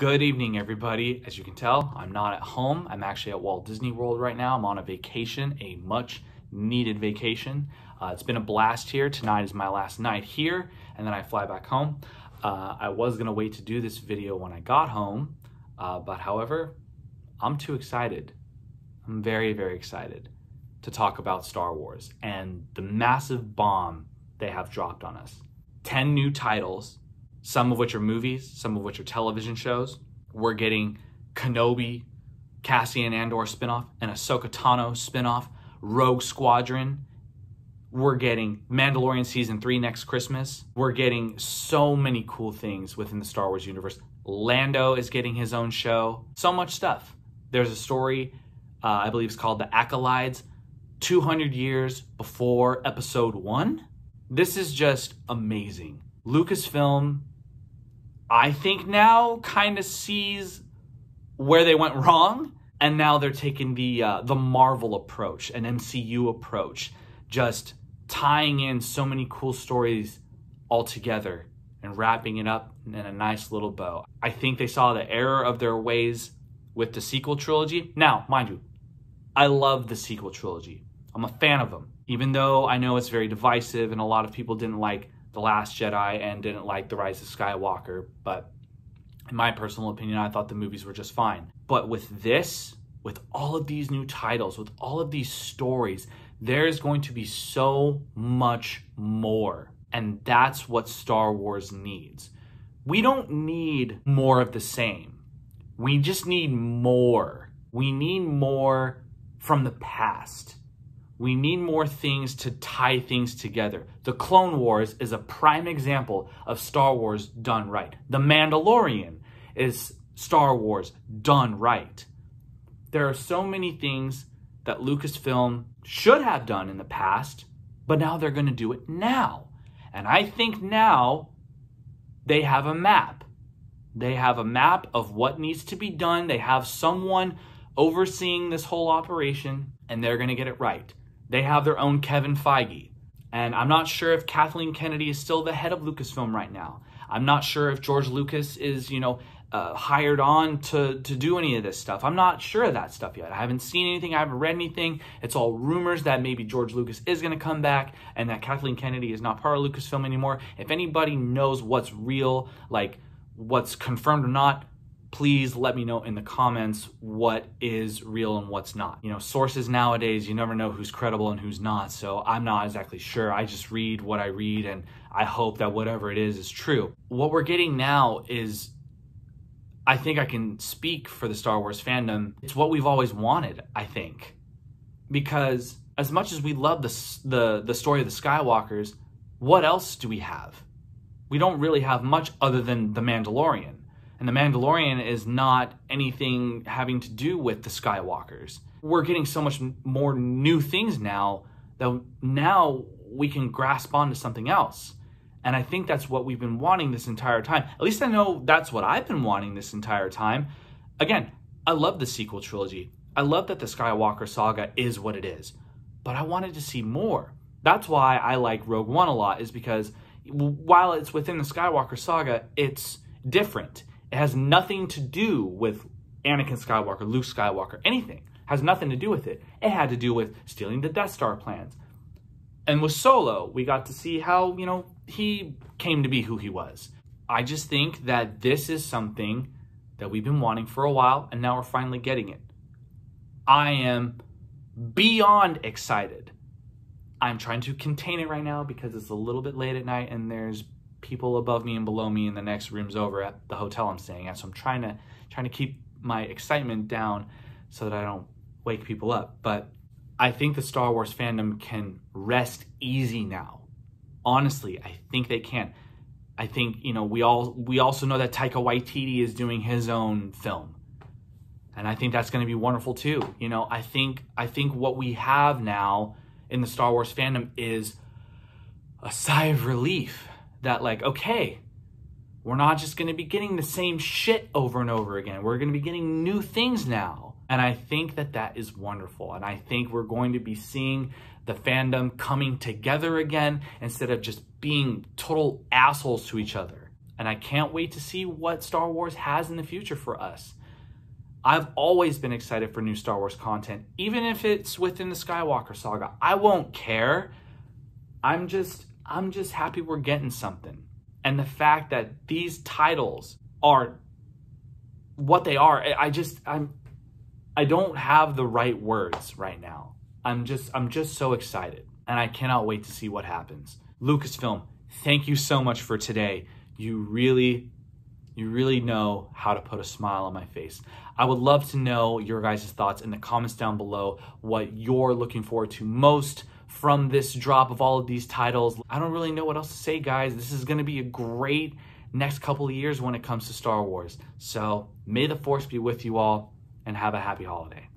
Good evening, everybody. As you can tell, I'm not at home. I'm actually at Walt Disney World right now. I'm on a vacation, a much needed vacation. Uh, it's been a blast here. Tonight is my last night here, and then I fly back home. Uh, I was gonna wait to do this video when I got home, uh, but however, I'm too excited. I'm very, very excited to talk about Star Wars and the massive bomb they have dropped on us. 10 new titles some of which are movies, some of which are television shows. We're getting Kenobi, Cassian Andor spinoff, and Ahsoka Tano spinoff, Rogue Squadron. We're getting Mandalorian season three next Christmas. We're getting so many cool things within the Star Wars universe. Lando is getting his own show. So much stuff. There's a story, uh, I believe it's called The Acolytes, 200 years before episode one. This is just amazing. Lucasfilm I think now kind of sees where they went wrong, and now they're taking the uh, the Marvel approach, an MCU approach, just tying in so many cool stories all together and wrapping it up in a nice little bow. I think they saw the error of their ways with the sequel trilogy. Now, mind you, I love the sequel trilogy. I'm a fan of them, even though I know it's very divisive and a lot of people didn't like the Last Jedi and didn't like The Rise of Skywalker, but in my personal opinion, I thought the movies were just fine. But with this, with all of these new titles, with all of these stories, there's going to be so much more. And that's what Star Wars needs. We don't need more of the same. We just need more. We need more from the past. We need more things to tie things together. The Clone Wars is a prime example of Star Wars done right. The Mandalorian is Star Wars done right. There are so many things that Lucasfilm should have done in the past, but now they're going to do it now. And I think now they have a map. They have a map of what needs to be done. They have someone overseeing this whole operation, and they're going to get it right. They have their own Kevin Feige. And I'm not sure if Kathleen Kennedy is still the head of Lucasfilm right now. I'm not sure if George Lucas is, you know, uh, hired on to, to do any of this stuff. I'm not sure of that stuff yet. I haven't seen anything. I haven't read anything. It's all rumors that maybe George Lucas is going to come back and that Kathleen Kennedy is not part of Lucasfilm anymore. If anybody knows what's real, like what's confirmed or not, please let me know in the comments what is real and what's not. You know, sources nowadays, you never know who's credible and who's not, so I'm not exactly sure. I just read what I read and I hope that whatever it is is true. What we're getting now is I think I can speak for the Star Wars fandom. It's what we've always wanted, I think. Because as much as we love the the the story of the Skywalkers, what else do we have? We don't really have much other than the Mandalorian and The Mandalorian is not anything having to do with the Skywalkers. We're getting so much more new things now that now we can grasp onto something else. And I think that's what we've been wanting this entire time. At least I know that's what I've been wanting this entire time. Again, I love the sequel trilogy. I love that the Skywalker saga is what it is. But I wanted to see more. That's why I like Rogue One a lot, is because while it's within the Skywalker saga, it's different. It has nothing to do with Anakin Skywalker, Luke Skywalker, anything. Has nothing to do with it. It had to do with stealing the Death Star plans. And with Solo, we got to see how, you know, he came to be who he was. I just think that this is something that we've been wanting for a while, and now we're finally getting it. I am beyond excited. I'm trying to contain it right now because it's a little bit late at night and there's people above me and below me in the next rooms over at the hotel I'm staying at. So I'm trying to trying to keep my excitement down so that I don't wake people up. But I think the Star Wars fandom can rest easy now. Honestly, I think they can. I think, you know, we all we also know that Taika Waititi is doing his own film. And I think that's going to be wonderful too. You know, I think I think what we have now in the Star Wars fandom is a sigh of relief that like, okay, we're not just going to be getting the same shit over and over again. We're going to be getting new things now. And I think that that is wonderful. And I think we're going to be seeing the fandom coming together again instead of just being total assholes to each other. and I can't wait to see what Star Wars has in the future for us. I've always been excited for new Star Wars content, even if it's within the Skywalker saga. I won't care. I'm just I'm just happy we're getting something. And the fact that these titles are what they are, I just I'm I don't have the right words right now. I'm just I'm just so excited and I cannot wait to see what happens. Lucasfilm, thank you so much for today. You really you really know how to put a smile on my face. I would love to know your guys' thoughts in the comments down below, what you're looking forward to most from this drop of all of these titles. I don't really know what else to say, guys. This is going to be a great next couple of years when it comes to Star Wars. So may the force be with you all and have a happy holiday.